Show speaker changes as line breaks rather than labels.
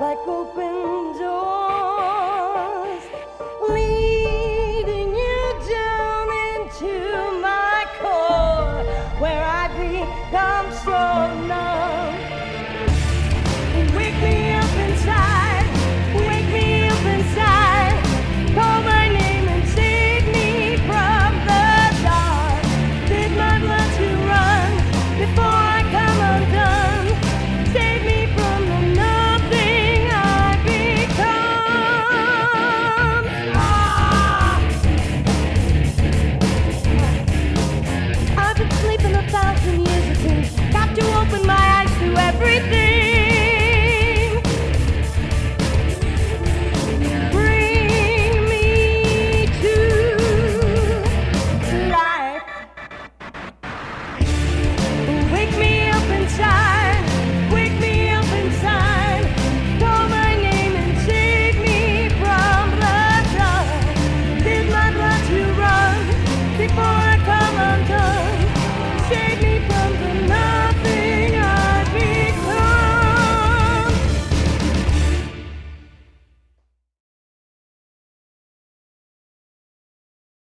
like open doors.